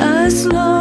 As long